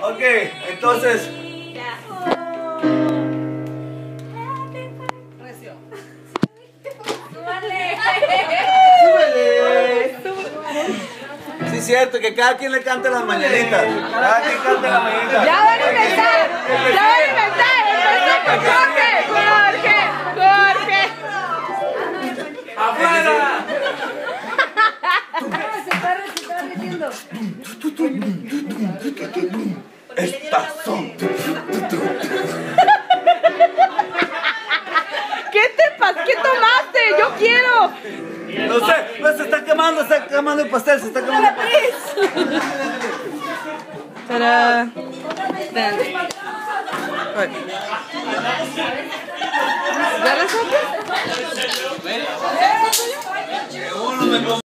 Ok, entonces. Recio. Sí, es cierto, que cada quien le cante las mañanitas. Cada quien cante las mañanitas. Estas son. ¿Qué te pasa? ¿Qué tomaste? Yo quiero. No sé, no, se está quemando, se está quemando el pastel, se está quemando